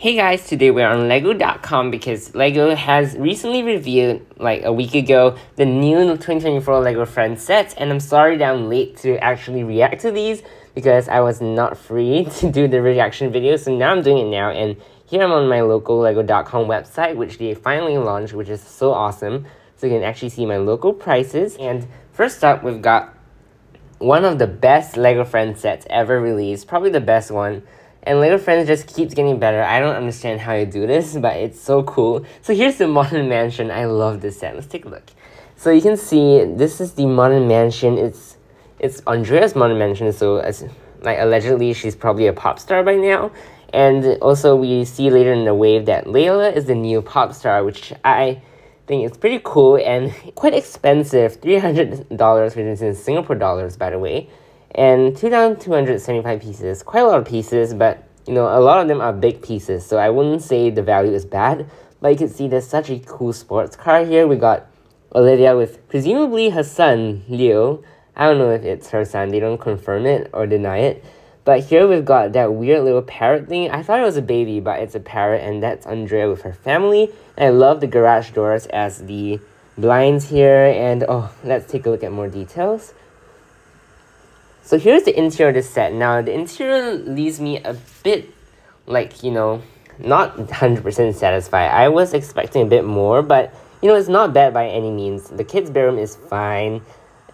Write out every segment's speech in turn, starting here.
Hey guys, today we're on lego.com because Lego has recently revealed, like a week ago, the new 2024 Lego Friends sets and I'm sorry that I'm late to actually react to these because I was not free to do the reaction video so now I'm doing it now and here I'm on my local lego.com website which they finally launched which is so awesome. So you can actually see my local prices and first up we've got one of the best Lego Friends sets ever released, probably the best one and Lego Friends just keeps getting better. I don't understand how you do this, but it's so cool. So here's the Modern Mansion. I love this set. Let's take a look. So you can see this is the Modern Mansion. It's it's Andrea's Modern Mansion. So as like allegedly she's probably a pop star by now. And also we see later in the wave that Layla is the new pop star, which I think is pretty cool and quite expensive. $300, which is in Singapore dollars, by the way and 2,275 pieces. Quite a lot of pieces, but you know, a lot of them are big pieces, so I wouldn't say the value is bad. But you can see there's such a cool sports car here. We got Olivia with presumably her son, Leo. I don't know if it's her son, they don't confirm it or deny it. But here we've got that weird little parrot thing. I thought it was a baby, but it's a parrot, and that's Andrea with her family. And I love the garage doors as the blinds here. And oh, let's take a look at more details. So here's the interior of the set. Now, the interior leaves me a bit, like, you know, not 100% satisfied. I was expecting a bit more, but, you know, it's not bad by any means. The kids' bedroom is fine.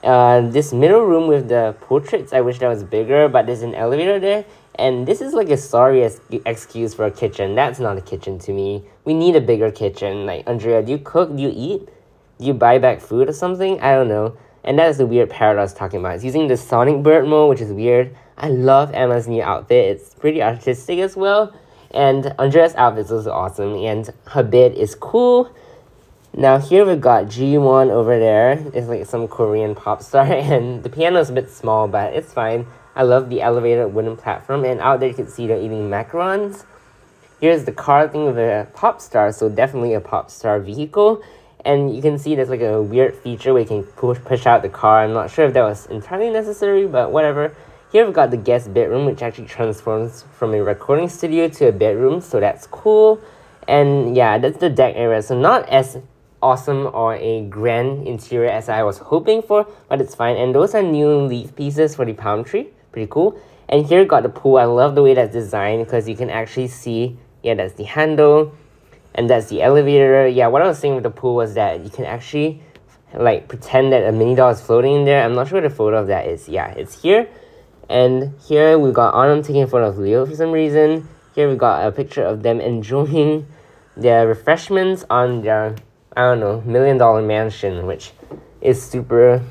Uh, this middle room with the portraits, I wish that was bigger, but there's an elevator there. And this is like a sorry excuse for a kitchen. That's not a kitchen to me. We need a bigger kitchen. Like, Andrea, do you cook? Do you eat? Do you buy back food or something? I don't know. And that is the weird was talking about. It's using the Sonic Bird mode, which is weird. I love Emma's new outfit. It's pretty artistic as well. And Andrea's outfit is also awesome. And her bed is cool. Now here we've got G1 over there. It's like some Korean pop star. And the piano is a bit small, but it's fine. I love the elevated wooden platform. And out there you can see they're eating macarons. Here's the car thing with a pop star. So definitely a pop star vehicle. And you can see there's like a weird feature where you can push, push out the car. I'm not sure if that was entirely necessary, but whatever. Here we've got the guest bedroom, which actually transforms from a recording studio to a bedroom, so that's cool. And yeah, that's the deck area. So not as awesome or a grand interior as I was hoping for, but it's fine. And those are new leaf pieces for the palm tree. Pretty cool. And here got the pool. I love the way that's designed because you can actually see, yeah, that's the handle and that's the elevator. Yeah, what I was saying with the pool was that you can actually like pretend that a mini doll is floating in there. I'm not sure the photo of that is. Yeah, it's here. And here we got Autumn taking a photo of Leo for some reason. Here we got a picture of them enjoying their refreshments on their, I don't know, million dollar mansion, which is super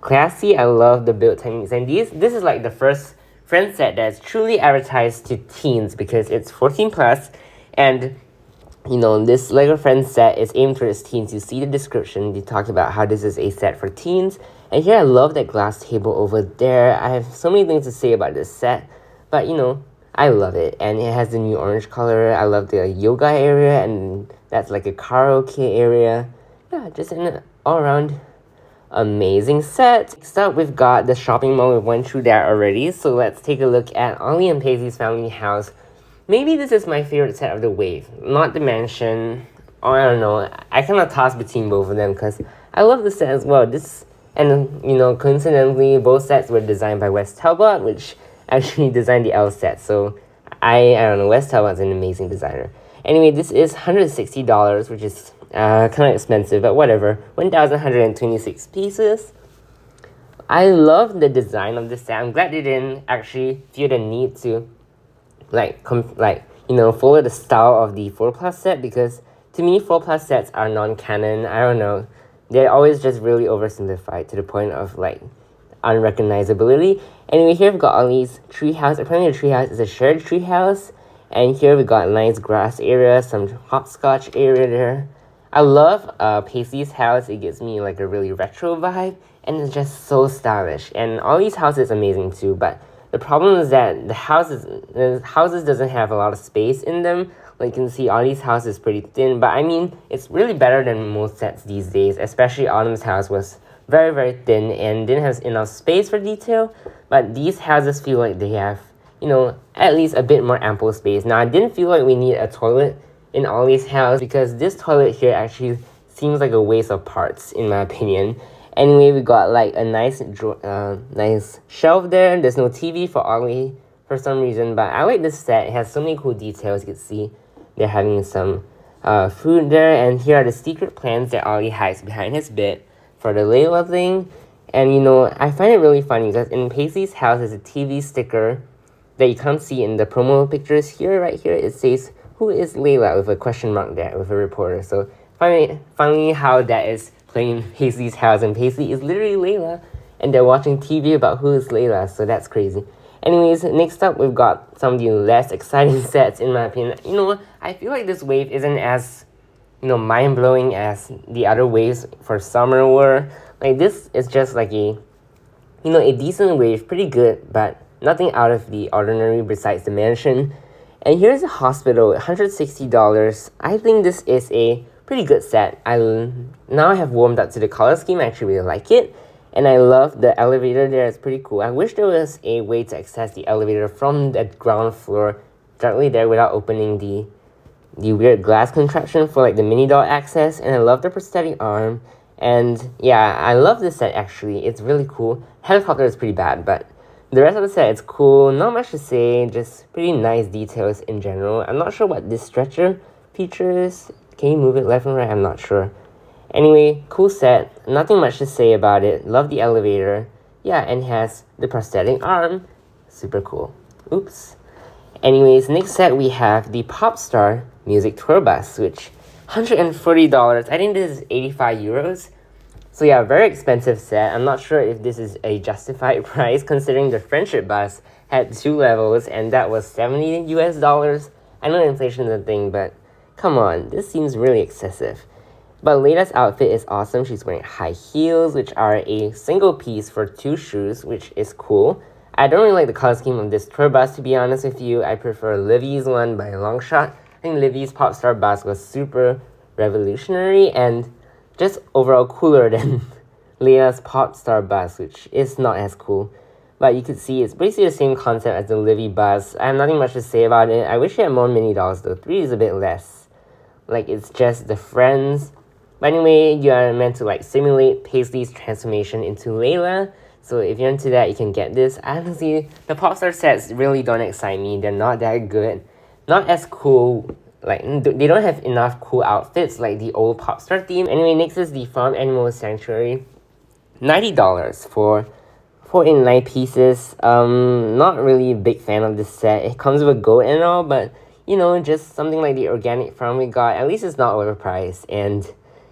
classy. I love the build techniques. And these, this is like the first friend set that's truly advertised to teens because it's 14 plus and you know, this Lego Friends set is aimed towards teens. You see the description, they talk about how this is a set for teens. And here I love that glass table over there. I have so many things to say about this set, but you know, I love it. And it has the new orange color. I love the yoga area, and that's like a karaoke area. Yeah, just an all around amazing set. Next up, we've got the shopping mall. We went through that already, so let's take a look at Olly and Paisley's family house Maybe this is my favorite set of the wave. Not the mansion. Or I don't know. I kind of toss between both of them because I love the set as well. This and you know coincidentally both sets were designed by Wes Talbot, which actually designed the L set. So I I don't know. Wes Talbot's an amazing designer. Anyway, this is hundred sixty dollars, which is uh, kind of expensive, but whatever. One thousand hundred and twenty six pieces. I love the design of this set. I'm glad they didn't actually feel the need to like com- like you know follow the style of the four plus set because to me four plus sets are non-canon. I don't know. They're always just really oversimplified to the point of like unrecognizability. Anyway here we've got Olly's treehouse. Apparently the treehouse is a shared treehouse. And here we got a nice grass area some hopscotch area there. I love uh, Paisley's house. It gives me like a really retro vibe. And it's just so stylish. And Olly's house is amazing too but the problem is that the houses the houses doesn't have a lot of space in them. Like you can see, Olly's house is pretty thin, but I mean, it's really better than most sets these days. Especially Autumn's house was very very thin and didn't have enough space for detail. But these houses feel like they have you know, at least a bit more ample space. Now, I didn't feel like we need a toilet in Olly's house because this toilet here actually seems like a waste of parts, in my opinion. Anyway, we got like a nice, uh, nice shelf there. There's no TV for Olly for some reason, but I like this set. It has so many cool details. You can see they're having some uh, food there, and here are the secret plans that Olly hides behind his bed for the Layla thing. And you know, I find it really funny because in Paisley's house, there's a TV sticker that you can't see in the promo pictures here, right here. It says, Who is Layla? with a question mark there with a reporter. So, finally, finally, how that is playing in Paisley's house, and Paisley is literally Layla, and they're watching TV about who is Layla, so that's crazy. Anyways, next up, we've got some of the less exciting sets, in my opinion. You know, I feel like this wave isn't as, you know, mind blowing as the other waves for summer were. Like this is just like a, you know, a decent wave, pretty good, but nothing out of the ordinary besides the mansion. And here's a hospital, $160. I think this is a pretty good set. I now I have warmed up to the color scheme. I actually really like it. And I love the elevator there. It's pretty cool. I wish there was a way to access the elevator from the ground floor directly there without opening the the weird glass contraption for like the mini doll access. And I love the prosthetic arm. And yeah, I love this set actually. It's really cool. Helicopter is pretty bad, but the rest of the set is cool. Not much to say, just pretty nice details in general. I'm not sure what this stretcher features. Can you move it left and right? I'm not sure. Anyway, cool set. Nothing much to say about it. Love the elevator. Yeah, and has the prosthetic arm. Super cool. Oops. Anyways, next set we have the Popstar Music Tour Bus, which $140. I think this is 85 euros. So yeah, very expensive set. I'm not sure if this is a justified price considering the friendship bus had two levels and that was 70 US dollars. I know inflation is a thing, but come on, this seems really excessive. But Layla's outfit is awesome. She's wearing high heels, which are a single piece for two shoes, which is cool. I don't really like the color scheme of this tour bus, to be honest with you. I prefer Livi's one by a long shot. I think Livi's Popstar Bus was super revolutionary and just overall cooler than Leah's Popstar Bus, which is not as cool. But you could see it's basically the same concept as the Livi bus. I have nothing much to say about it. I wish it had more mini dolls though. Three is a bit less. Like it's just the friends. But anyway, you are meant to like simulate Paisley's transformation into Layla. So if you're into that, you can get this. I Honestly, the Popstar sets really don't excite me. They're not that good not as cool like they don't have enough cool outfits like the old popstar theme. Anyway, next is the Farm Animal Sanctuary. $90 for four in nine pieces. Um, not really a big fan of this set. It comes with a goat and all, but you know, just something like the organic farm we got. At least it's not overpriced. And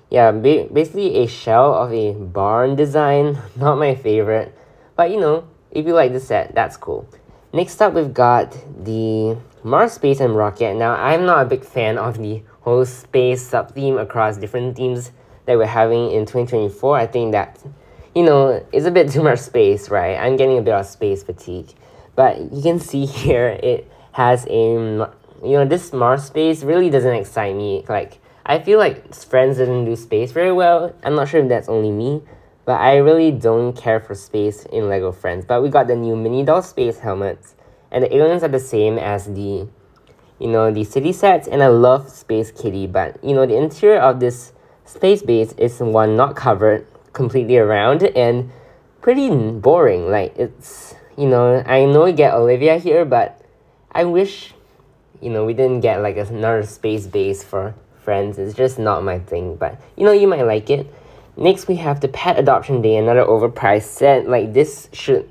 yeah, ba basically a shell of a barn design. Not my favorite, but you know, if you like the set, that's cool. Next up, we've got the Mars Space and Rocket. Now, I'm not a big fan of the whole space sub-theme across different themes that we're having in 2024. I think that, you know, it's a bit too much space, right? I'm getting a bit of space fatigue. But you can see here, it has a, you know, this Mars space really doesn't excite me. Like, I feel like Friends didn't do space very well. I'm not sure if that's only me, but I really don't care for space in LEGO Friends. But we got the new mini doll space helmets and the aliens are the same as the you know the city sets and i love space kitty but you know the interior of this space base is one not covered completely around and pretty boring like it's you know i know we get olivia here but i wish you know we didn't get like another space base for friends. It's just not my thing but you know you might like it. Next we have the pet adoption day another overpriced set. Like this should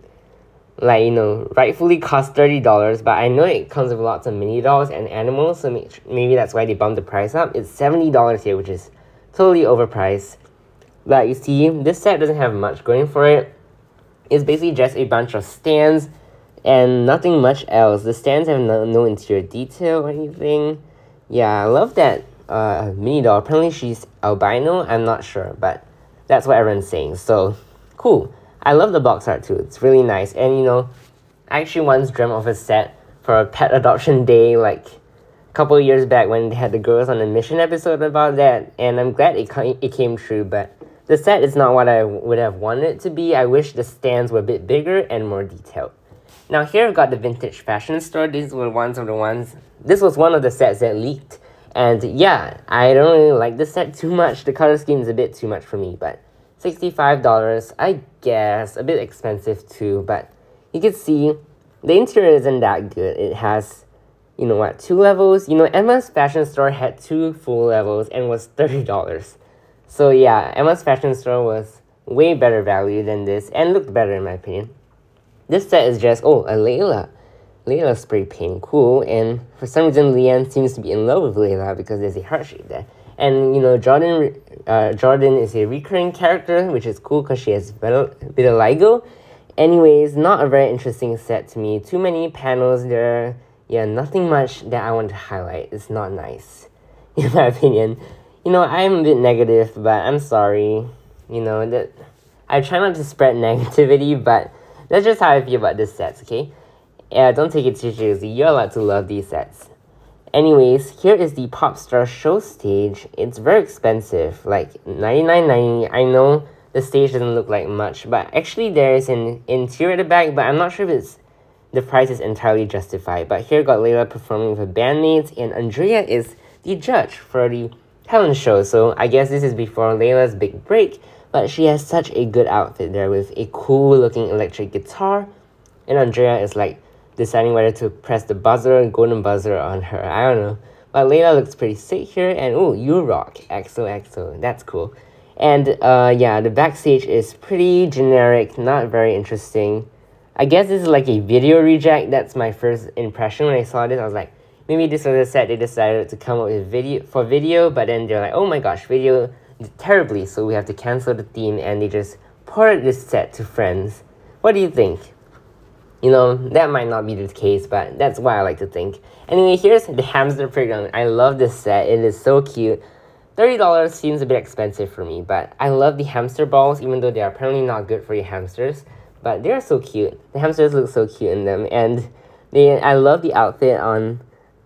like you know rightfully cost $30 but i know it comes with lots of mini dolls and animals so maybe that's why they bumped the price up. It's $70 here which is totally overpriced. But you see this set doesn't have much going for it. It's basically just a bunch of stands and nothing much else the stands have no, no interior detail or anything yeah i love that uh, mini doll apparently she's albino i'm not sure but that's what everyone's saying so cool I love the box art too. It's really nice. And you know, I actually once dreamt of a set for a pet adoption day like a couple years back when they had the Girls on a Mission episode about that. And I'm glad it, it came true. But the set is not what I would have wanted it to be. I wish the stands were a bit bigger and more detailed. Now here we've got the vintage fashion store. These were ones of the ones. This was one of the sets that leaked. And yeah, I don't really like this set too much. The color scheme is a bit too much for me, but $65, I guess. A bit expensive too, but you can see the interior isn't that good. It has, you know what, two levels. You know, Emma's fashion store had two full levels and was $30. So yeah, Emma's fashion store was way better value than this and looked better in my opinion. This set is just, oh, a Layla. Layla's pretty pink, cool, and for some reason Liann seems to be in love with Layla because there's a heart shape there. And you know, Jordan, uh, Jordan is a recurring character, which is cool because she has a bit of vitiligo. Anyways, not a very interesting set to me. Too many panels there. Yeah, nothing much that I want to highlight. It's not nice, in my opinion. You know, I'm a bit negative, but I'm sorry. You know that I try not to spread negativity, but that's just how I feel about this sets. Okay. Yeah, don't take it too seriously. You're allowed to love these sets. Anyways, here is the Popstar show stage. It's very expensive, like $99.90. I know the stage doesn't look like much, but actually there is an interior at the back, but I'm not sure if it's the price is entirely justified. But here got Layla performing with her bandmates, and Andrea is the judge for the talent show. So I guess this is before Layla's big break, but she has such a good outfit there with a cool looking electric guitar, and Andrea is like deciding whether to press the buzzer and golden buzzer on her. I don't know. But Layla looks pretty sick here, and oh, you rock. XOXO. That's cool. And uh, yeah, the backstage is pretty generic, not very interesting. I guess this is like a VIDIYO reject. That's my first impression when I saw this. I was like, maybe this was a set they decided to come up with video for video, but then they're like, oh my gosh, VIDIYO terribly, so we have to cancel the theme, and they just ported this set to Friends. What do you think? You know, that might not be the case, but that's what I like to think. Anyway, here's the hamster playground. I love this set. It is so cute. $30 seems a bit expensive for me, but I love the hamster balls, even though they are apparently not good for your hamsters. But they're so cute. The hamsters look so cute in them, and they I love the outfit on.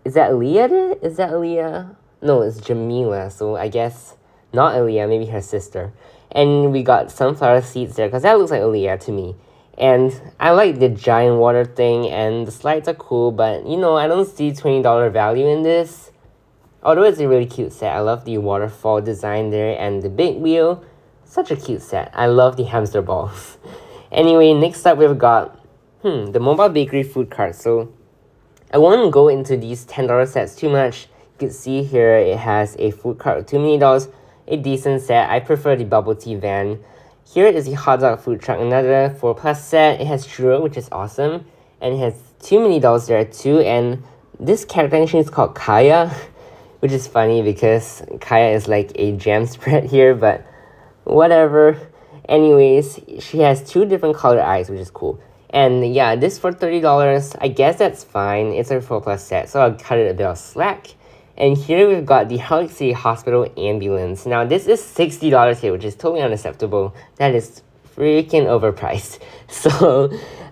Is that Leah? Is that Leah? No, it's Jamila. So I guess not Aliya, maybe her sister. And we got sunflower seeds there, because that looks like Aliya to me. And I like the giant water thing and the slides are cool, but you know, I don't see $20 value in this. Although it's a really cute set, I love the waterfall design there and the big wheel. Such a cute set. I love the hamster balls. anyway, next up we've got hmm, the mobile bakery food cart. So I won't go into these $10 sets too much. You can see here it has a food cart with $2 million, a decent set. I prefer the bubble tea van. Here is the hot dog food truck, another 4 plus set. It has churro, which is awesome. And it has two mini dolls there too. And this character actually is called Kaya, which is funny because Kaya is like a jam spread here, but whatever. Anyways, she has two different color eyes, which is cool. And yeah, this for $30, I guess that's fine. It's a 4 plus set, so I'll cut it a bit of slack. And here we've got the Heartlake City Hospital ambulance. Now this is $60 here, which is totally unacceptable. That is freaking overpriced. So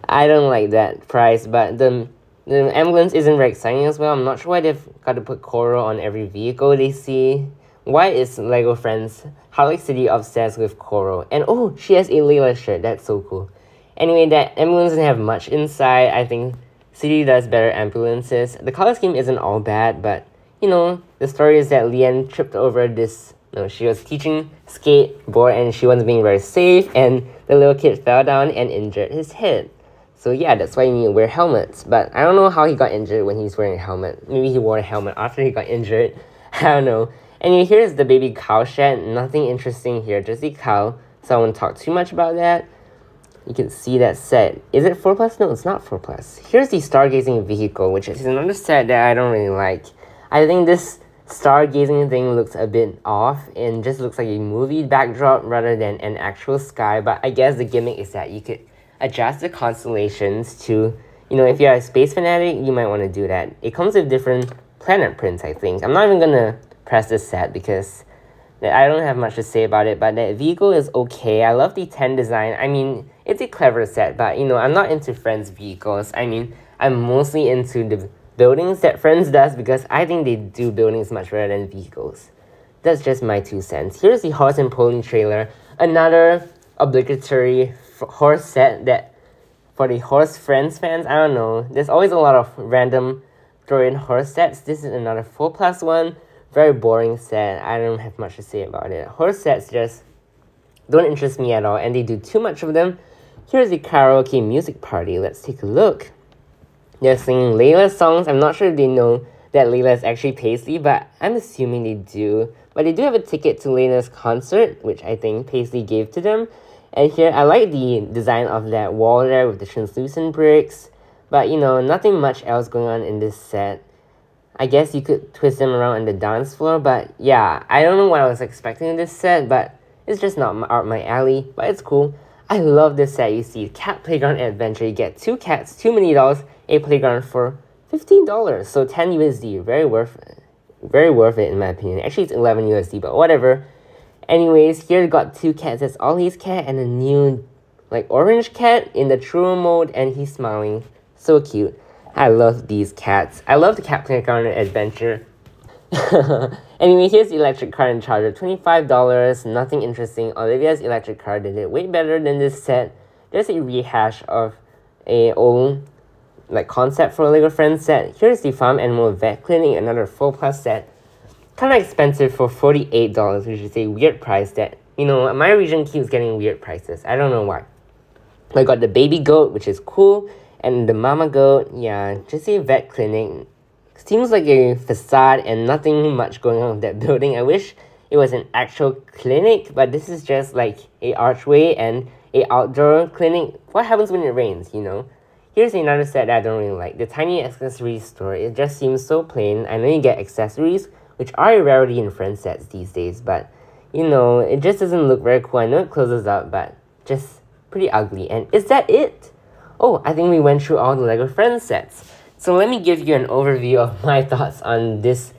I don't like that price, but the, the ambulance isn't very exciting as well. I'm not sure why they've got to put Coral on every vehicle they see. Why is LEGO Friends Heartlake City obsessed with Coral? And oh, she has a Layla shirt. That's so cool. Anyway, that ambulance doesn't have much inside. I think City does better ambulances. The color scheme isn't all bad, but you know, the story is that Liann tripped over this. Know, she was teaching skateboard and she wasn't being very safe, and the little kid fell down and injured his head. So yeah, that's why you need to wear helmets. But I don't know how he got injured when he's wearing a helmet. Maybe he wore a helmet after he got injured. I don't know. Anyway, here's the baby cow shed. Nothing interesting here, just the cow. So I won't talk too much about that. You can see that set. Is it 4 plus? No, it's not 4 plus. Here's the stargazing vehicle, which is another set that I don't really like. I think this stargazing thing looks a bit off and just looks like a movie backdrop rather than an actual sky. But I guess the gimmick is that you could adjust the constellations to, you know, if you're a space fanatic, you might want to do that. It comes with different planet prints, I think. I'm not even gonna press this set because I don't have much to say about it, but the vehicle is okay. I love the 10 design. I mean, it's a clever set, but you know, I'm not into Friends vehicles. I mean, I'm mostly into the buildings that Friends does because I think they do buildings much better than vehicles. That's just my two cents. Here's the horse and pony trailer, another obligatory horse set that for the Horse Friends fans, I don't know. There's always a lot of random throw in horse sets. This is another 4 plus 1. Very boring set. I don't have much to say about it. Horse sets just don't interest me at all and they do too much of them. Here's the karaoke music party. Let's take a look. They're singing Layla's songs. I'm not sure if they know that Layla is actually Paisley, but I'm assuming they do. But they do have a ticket to Layla's concert, which I think Paisley gave to them. And here, I like the design of that wall there with the translucent bricks. But, you know, nothing much else going on in this set. I guess you could twist them around on the dance floor, but yeah, I don't know what I was expecting in this set, but it's just not art my alley, but it's cool. I love this set. You see Cat Playground Adventure. You get two cats, two mini dolls, a playground for $15. So 10 USD. Very worth. Very worth it in my opinion. Actually, it's 11 USD, but whatever. Anyways, here got two cats. That's Olly's cat and a new like orange cat in the true mode and he's smiling. So cute. I love these cats. I love the Cat Playground Adventure. anyway, here's electric car and charger. $25, nothing interesting. Olivia's electric car did it way better than this set. There's a rehash of a old like concept for a Lego Friends set. Here's the Farm Animal Vet Clinic, another 4 plus set. Kind of expensive for $48, which is a weird price that, you know, my region keeps getting weird prices. I don't know why. I got the baby goat, which is cool, and the mama goat, yeah, just a vet clinic. Seems like a facade and nothing much going on with that building. I wish it was an actual clinic, but this is just like a archway and a outdoor clinic. What happens when it rains, you know? Here's another set that I don't really like. The Tiny Accessories store. It just seems so plain. I know you get accessories, which are a rarity in friend sets these days, but you know, it just doesn't look very cool. I know it closes up, but just pretty ugly. And is that it? Oh, I think we went through all the LEGO Friends sets. So let me give you an overview of my thoughts on this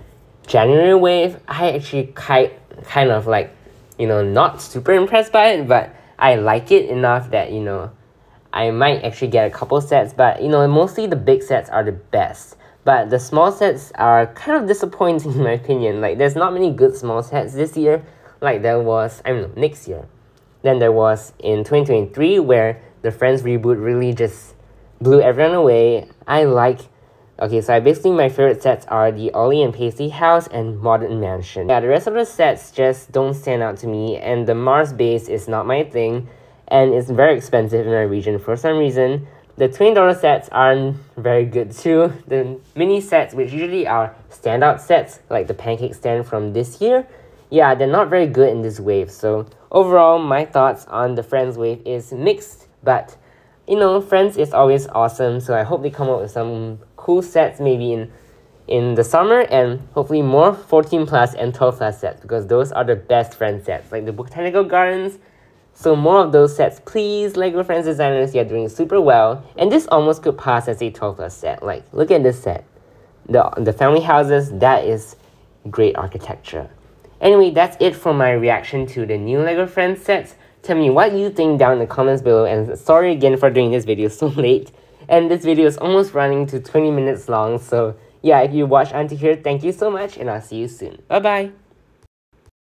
January wave. I actually kind, kind of like, you know, not super impressed by it, but I like it enough that, you know, I might actually get a couple sets, but you know, mostly the big sets are the best. But the small sets are kind of disappointing in my opinion. Like, there's not many good small sets this year, like there was, I know, next year. Then there was in 2023, where the Friends reboot really just blew everyone away. I like Okay, so I basically my favorite sets are the Olly and Paisley house and Modern Mansion. Yeah, the rest of the sets just don't stand out to me, and the Mars base is not my thing and it's very expensive in our region for some reason. The $20 sets aren't very good too. The mini sets, which usually are standout sets, like the pancake stand from this year, yeah, they're not very good in this wave. So overall, my thoughts on the Friends wave is mixed, but you know, Friends is always awesome, so I hope they come up with some cool sets maybe in in the summer and hopefully more 14 plus and 12 plus sets because those are the best friend sets like the botanical gardens so more of those sets, please, LEGO Friends designers, you're doing super well. And this almost could pass as a 12 plus set. Like, look at this set. The, the family houses, that is great architecture. Anyway, that's it for my reaction to the new LEGO Friends sets. Tell me what you think down in the comments below and sorry again for doing this video so late. And this video is almost running to 20 minutes long, so yeah, if you watched until here, thank you so much and I'll see you soon. Bye bye!